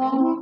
Oh.